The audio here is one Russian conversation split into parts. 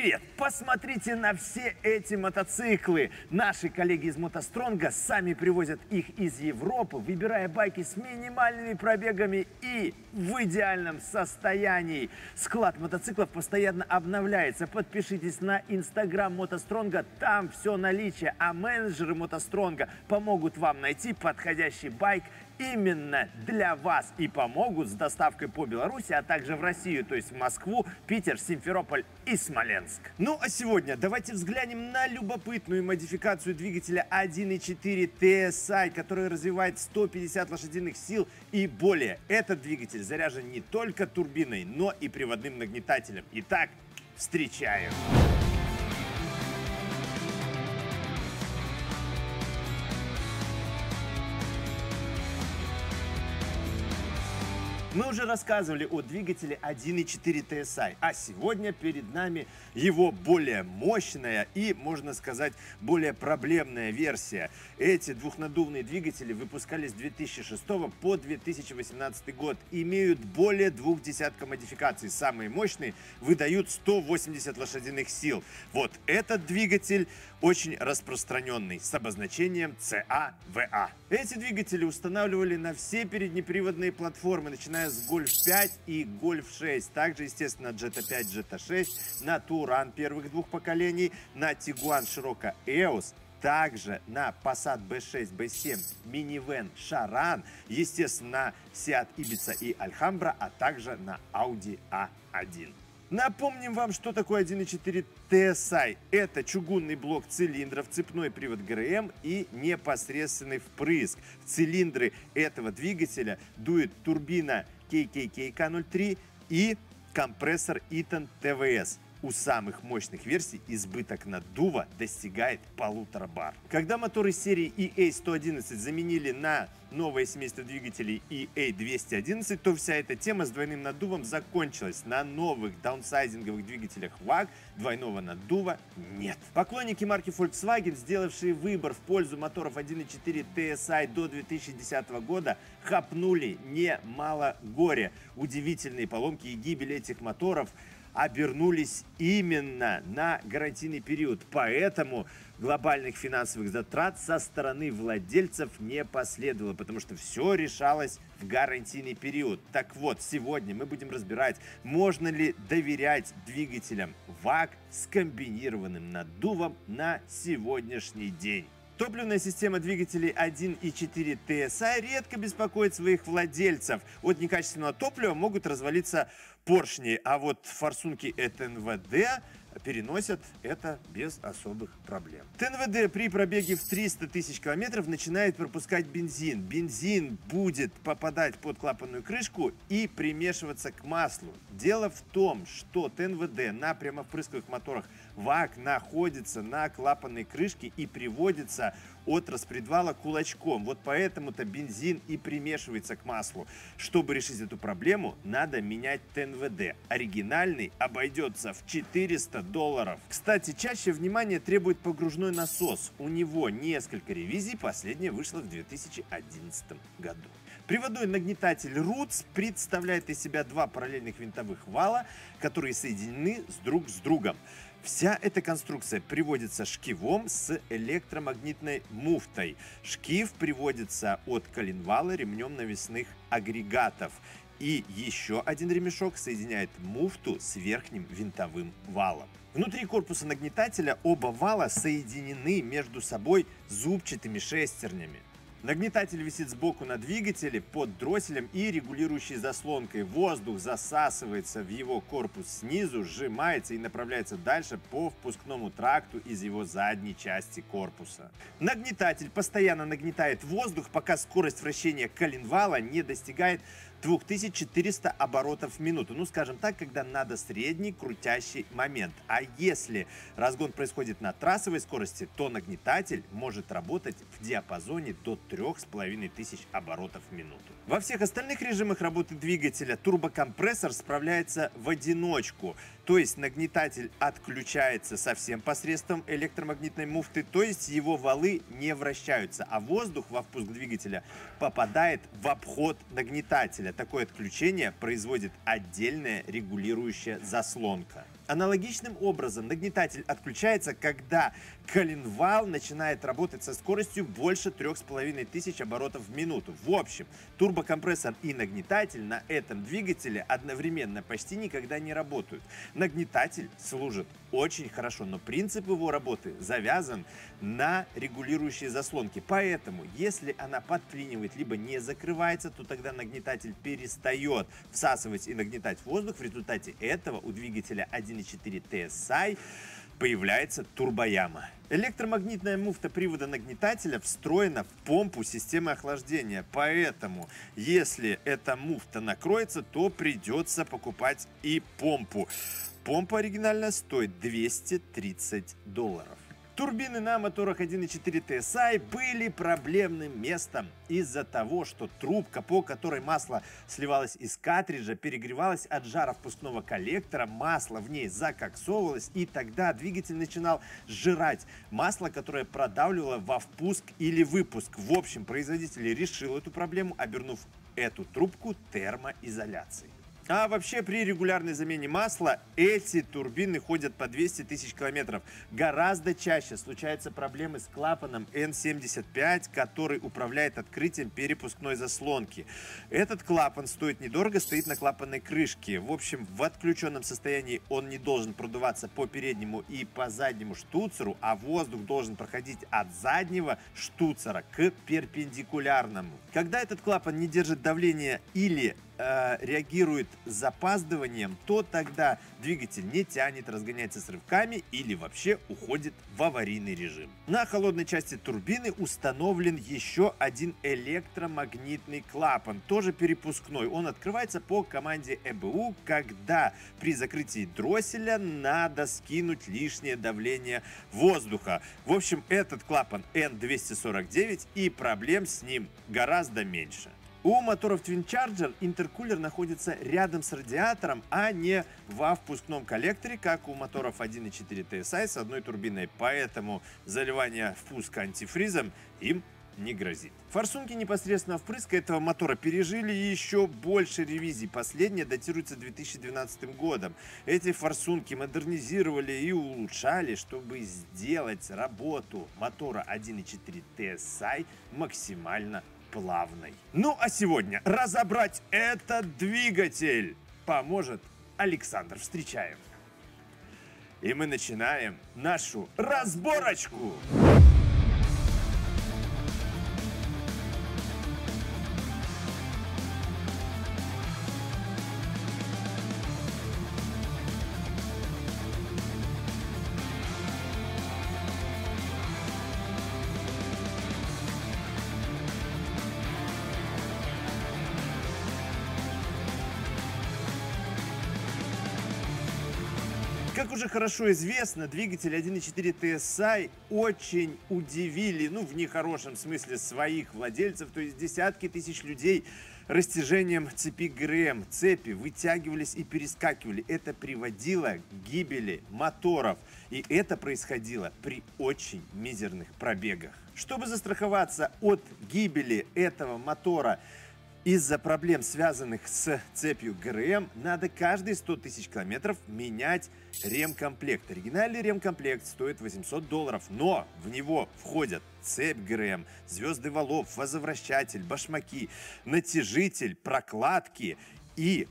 Привет! Посмотрите на все эти мотоциклы. Наши коллеги из Мотостронга сами привозят их из Европы, выбирая байки с минимальными пробегами и в идеальном состоянии. Склад мотоциклов постоянно обновляется. Подпишитесь на инстаграм Мотостронга, там все наличие, а менеджеры Мотостронга помогут вам найти подходящий байк именно для вас и помогут с доставкой по Беларуси, а также в Россию, то есть в Москву, Питер, Симферополь и Смоленск. Ну а сегодня давайте взглянем на любопытную модификацию двигателя 1.4 TSI, который развивает 150 лошадиных сил и более. Этот двигатель заряжен не только турбиной, но и приводным нагнетателем. Итак, встречаем! Мы уже рассказывали о двигателе 1.4 TSI, а сегодня перед нами его более мощная и, можно сказать, более проблемная версия. Эти двухнаддувные двигатели выпускались с 2006 по 2018 год, имеют более двух десятка модификаций. Самые мощные выдают 180 лошадиных сил. Вот этот двигатель очень распространенный, с обозначением CAVA. Эти двигатели устанавливали на все переднеприводные платформы, начиная с Golf 5 и Golf 6. Также, естественно, Jetta 5, Jetta 6, на Туран первых двух поколений, на Tiguan Scirocco EOS, также на Passat B6, B7, Minivan, Charan, естественно, на Seat Ibiza и Alhambra, а также на Audi A1. Напомним вам, что такое 1.4 TSI. Это чугунный блок цилиндров, цепной привод ГРМ и непосредственный впрыск. В цилиндры этого двигателя дует турбина KKK-03 и компрессор Eaton TVS у самых мощных версий избыток наддува достигает полутора бар. Когда моторы серии EA111 заменили на новое семейство двигателей EA211, то вся эта тема с двойным наддувом закончилась. На новых даунсайзинговых двигателях VAG двойного наддува нет. Поклонники марки Volkswagen, сделавшие выбор в пользу моторов 1.4 TSI до 2010 года, хапнули немало горя. Удивительные поломки и гибель этих моторов – обернулись именно на гарантийный период. Поэтому глобальных финансовых затрат со стороны владельцев не последовало, потому что все решалось в гарантийный период. Так вот, сегодня мы будем разбирать, можно ли доверять двигателям ВАГ с комбинированным наддувом на сегодняшний день. Топливная система двигателей 1.4 TSI редко беспокоит своих владельцев. От некачественного топлива могут развалиться поршни, а вот форсунки от переносят это без особых проблем. ТНВД при пробеге в 300 тысяч километров начинает пропускать бензин. Бензин будет попадать под клапанную крышку и примешиваться к маслу. Дело в том, что ТНВД на прямовпрысковых моторах ВАК находится на клапанной крышке и приводится от распредвала кулачком. Вот поэтому-то бензин и примешивается к маслу. Чтобы решить эту проблему, надо менять ТНВД. Оригинальный обойдется в 400 долларов. Кстати, чаще внимание требует погружной насос. У него несколько ревизий, последняя вышла в 2011 году. Приводной нагнетатель Roots представляет из себя два параллельных винтовых вала, которые соединены с друг с другом. Вся эта конструкция приводится шкивом с электромагнитной муфтой. Шкив приводится от коленвала ремнем навесных агрегатов. И еще один ремешок соединяет муфту с верхним винтовым валом. Внутри корпуса нагнетателя оба вала соединены между собой зубчатыми шестернями. Нагнетатель висит сбоку на двигателе под дросселем и регулирующей заслонкой. Воздух засасывается в его корпус снизу, сжимается и направляется дальше по впускному тракту из его задней части корпуса. Нагнетатель постоянно нагнетает воздух, пока скорость вращения коленвала не достигает 2400 оборотов в минуту. Ну, скажем так, когда надо средний крутящий момент. А если разгон происходит на трассовой скорости, то нагнетатель может работать в диапазоне до 3500 оборотов в минуту. Во всех остальных режимах работы двигателя турбокомпрессор справляется в одиночку. То есть нагнетатель отключается совсем посредством электромагнитной муфты, то есть его валы не вращаются, а воздух во впуск двигателя попадает в обход нагнетателя. Такое отключение производит отдельная регулирующая заслонка. Аналогичным образом нагнетатель отключается, когда коленвал начинает работать со скоростью больше 3500 оборотов в минуту. В общем, турбокомпрессор и нагнетатель на этом двигателе одновременно почти никогда не работают. Нагнетатель служит очень хорошо, но принцип его работы завязан на регулирующие заслонки. Поэтому, если она подклинивает либо не закрывается, то тогда нагнетатель перестает всасывать и нагнетать воздух. В результате этого у двигателя 1.4 TSI появляется турбояма. Электромагнитная муфта привода нагнетателя встроена в помпу системы охлаждения, поэтому если эта муфта накроется, то придется покупать и помпу. Помпа оригинальная стоит 230 долларов. Турбины на моторах 1.4 TSI были проблемным местом из-за того, что трубка, по которой масло сливалось из картриджа, перегревалась от жара впускного коллектора, масло в ней закоксовывалось, и тогда двигатель начинал сжирать масло, которое продавливало во впуск или выпуск. В общем, производитель решил эту проблему, обернув эту трубку термоизоляцией. А вообще при регулярной замене масла эти турбины ходят по 200 тысяч километров. Гораздо чаще случаются проблемы с клапаном N75, который управляет открытием перепускной заслонки. Этот клапан стоит недорого, стоит на клапанной крышке. В общем, в отключенном состоянии он не должен продуваться по переднему и по заднему штуцеру, а воздух должен проходить от заднего штуцера к перпендикулярному. Когда этот клапан не держит давление или э, реагирует с запаздыванием, то тогда двигатель не тянет, разгоняется с рывками или вообще уходит в аварийный режим. На холодной части турбины установлен еще один электромагнитный клапан, тоже перепускной. Он открывается по команде ЭБУ, когда при закрытии дросселя надо скинуть лишнее давление воздуха. В общем, этот клапан N249 и проблем с ним гораздо меньше. У моторов Twin Charger интеркулер находится рядом с радиатором, а не во впускном коллекторе, как у моторов 1.4 TSI с одной турбиной. Поэтому заливание впуска антифризом им не грозит. Форсунки непосредственно впрыска этого мотора пережили еще больше ревизий. Последняя датируется 2012 годом. Эти форсунки модернизировали и улучшали, чтобы сделать работу мотора 1.4 TSI максимально плавной. Ну а сегодня разобрать этот двигатель поможет Александр. Встречаем. И мы начинаем нашу разборочку. Как уже хорошо известно, двигатели 1.4 TSI очень удивили, ну, в нехорошем смысле, своих владельцев, то есть десятки тысяч людей растяжением цепи ГРМ. Цепи вытягивались и перескакивали. Это приводило к гибели моторов. И это происходило при очень мизерных пробегах. Чтобы застраховаться от гибели этого мотора, из-за проблем, связанных с цепью ГРМ, надо каждые 100 тысяч километров менять ремкомплект. Оригинальный ремкомплект стоит 800 долларов, но в него входят цепь ГРМ, звезды валов, возвращатель, башмаки, натяжитель, прокладки и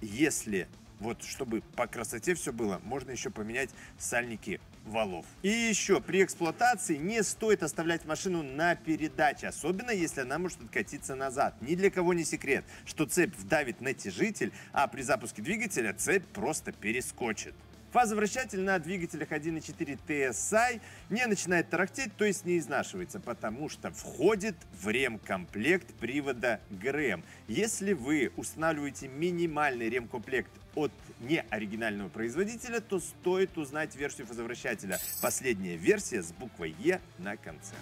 если вот чтобы по красоте все было, можно еще поменять сальники валов. И еще, при эксплуатации не стоит оставлять машину на передаче, особенно если она может откатиться назад. Ни для кого не секрет, что цепь вдавит натяжитель, а при запуске двигателя цепь просто перескочит. Фазовращатель на двигателях 1.4 TSI не начинает тарахтеть, то есть не изнашивается, потому что входит в ремкомплект привода ГРМ. Если вы устанавливаете минимальный ремкомплект от неоригинального производителя, то стоит узнать версию фазовращателя. Последняя версия с буквой Е на конце.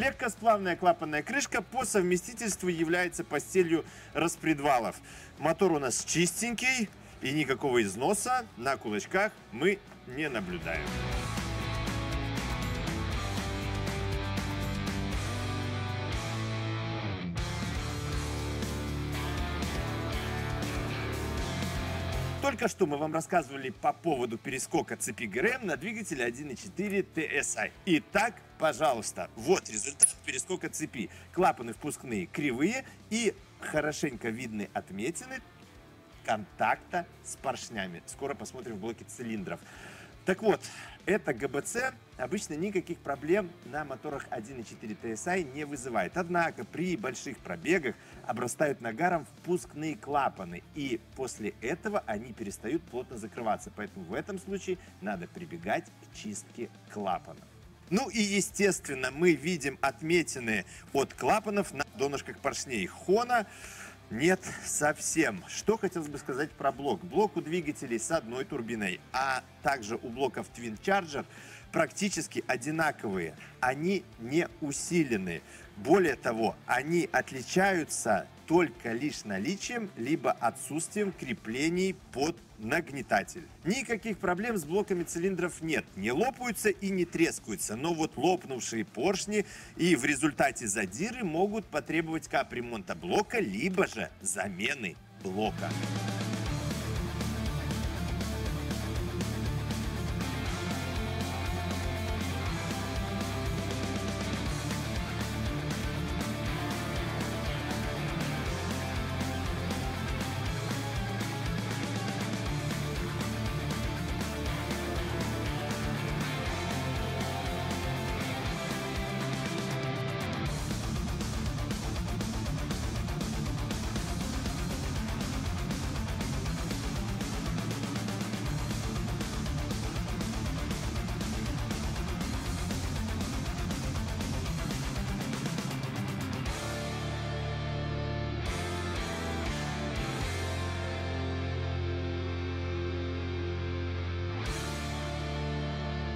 Легкосплавная клапанная крышка по совместительству является постелью распредвалов. Мотор у нас чистенький и никакого износа на кулачках мы не наблюдаем. Только что мы вам рассказывали по поводу перескока цепи ГРМ на двигателе 1.4 TSI. Итак, пожалуйста, вот результат перескока цепи. Клапаны впускные кривые и хорошенько видны отметины контакта с поршнями. Скоро посмотрим в блоке цилиндров. Так вот, это ГБЦ обычно никаких проблем на моторах 1.4 TSI не вызывает. Однако при больших пробегах обрастают нагаром впускные клапаны, и после этого они перестают плотно закрываться. Поэтому в этом случае надо прибегать к чистке клапанов. Ну и естественно мы видим отметины от клапанов на донышках поршней Хона. Нет, совсем. Что хотелось бы сказать про блок? Блок у двигателей с одной турбиной, а также у блоков Twin Charger практически одинаковые. Они не усилены. Более того, они отличаются только лишь наличием либо отсутствием креплений под нагнетатель. Никаких проблем с блоками цилиндров нет, не лопаются и не трескаются, но вот лопнувшие поршни и в результате задиры могут потребовать капремонта блока, либо же замены блока.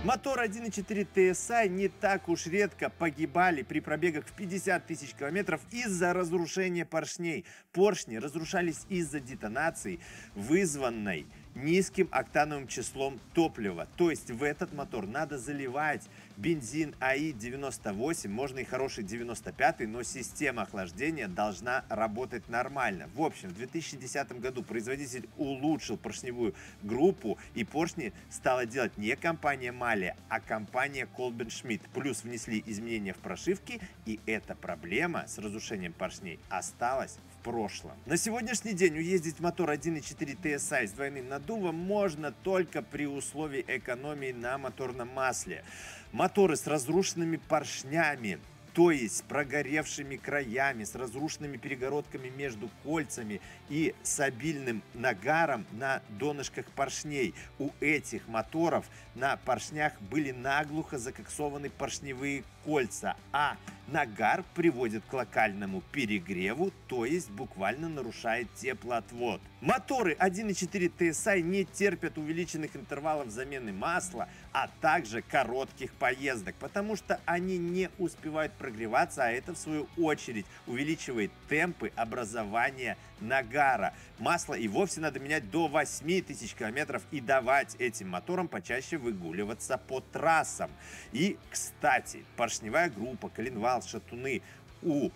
Мотор 1.4 TSI не так уж редко погибали при пробегах в 50 тысяч километров из-за разрушения поршней. Поршни разрушались из-за детонации, вызванной низким октановым числом топлива. То есть в этот мотор надо заливать бензин АИ-98, можно и хороший 95, но система охлаждения должна работать нормально. В общем, в 2010 году производитель улучшил поршневую группу и поршни стала делать не компания Мали, а компания Колбен Шмидт. Плюс внесли изменения в прошивки и эта проблема с разрушением поршней осталась прошлом. На сегодняшний день уездить мотор 1.4 TSI с двойным наддувом можно только при условии экономии на моторном масле. Моторы с разрушенными поршнями, то есть прогоревшими краями, с разрушенными перегородками между кольцами и с обильным нагаром на донышках поршней. У этих моторов на поршнях были наглухо закоксованы поршневые кольца, а нагар приводит к локальному перегреву, то есть буквально нарушает теплоотвод. Моторы 1.4 TSI не терпят увеличенных интервалов замены масла, а также коротких поездок, потому что они не успевают прогреваться, а это в свою очередь увеличивает темпы образования нагара. Масло и вовсе надо менять до 8000 километров и давать этим моторам почаще выгуливаться по трассам. И, кстати, поршневая группа, коленвал, шатуны у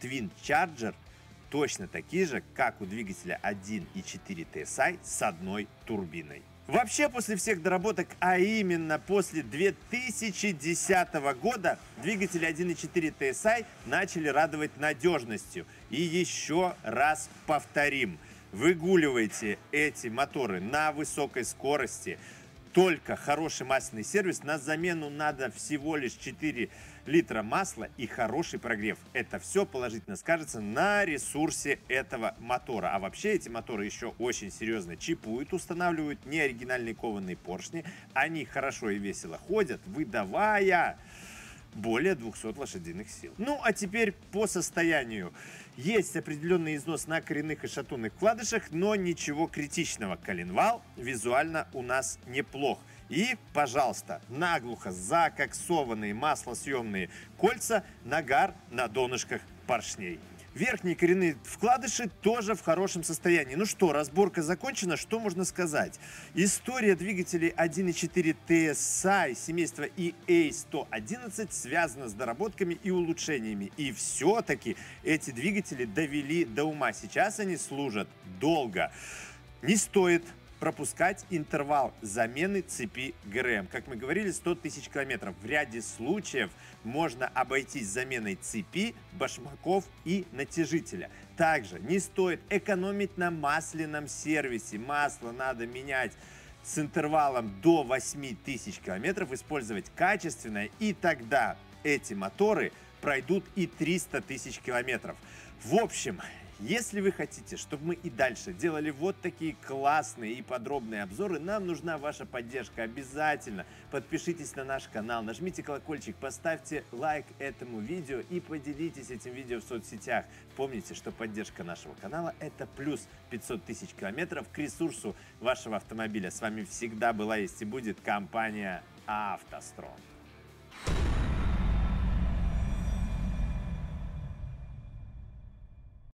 Twin Charger точно такие же, как у двигателя 1.4 TSI с одной турбиной. Вообще, после всех доработок, а именно после 2010 года, двигатели 1.4 TSI начали радовать надежностью. И еще раз повторим, выгуливайте эти моторы на высокой скорости, только хороший масляный сервис. На замену надо всего лишь 4 литра масла и хороший прогрев. Это все положительно скажется на ресурсе этого мотора. А вообще эти моторы еще очень серьезно чипуют, устанавливают неоригинальные кованые поршни. Они хорошо и весело ходят, выдавая более 200 лошадиных сил. Ну, а теперь по состоянию. Есть определенный износ на коренных и шатунных вкладышах, но ничего критичного. Коленвал визуально у нас неплох. И, пожалуйста, наглухо закоксованные маслосъемные кольца, нагар на донышках поршней. Верхние коренные вкладыши тоже в хорошем состоянии. Ну что, разборка закончена, что можно сказать? История двигателей 1.4 TSI семейства EA111 связана с доработками и улучшениями. И все-таки эти двигатели довели до ума. Сейчас они служат долго. Не стоит пропускать интервал замены цепи ГРМ. Как мы говорили, 100 тысяч километров. В ряде случаев можно обойтись заменой цепи, башмаков и натяжителя. Также не стоит экономить на масляном сервисе. Масло надо менять с интервалом до 8 тысяч километров, использовать качественное, и тогда эти моторы пройдут и 300 тысяч километров. В общем, если вы хотите, чтобы мы и дальше делали вот такие классные и подробные обзоры, нам нужна ваша поддержка. Обязательно подпишитесь на наш канал, нажмите колокольчик, поставьте лайк этому видео и поделитесь этим видео в соцсетях. Помните, что поддержка нашего канала – это плюс 500 тысяч километров к ресурсу вашего автомобиля. С вами всегда была есть и будет компания «АвтоСтрон».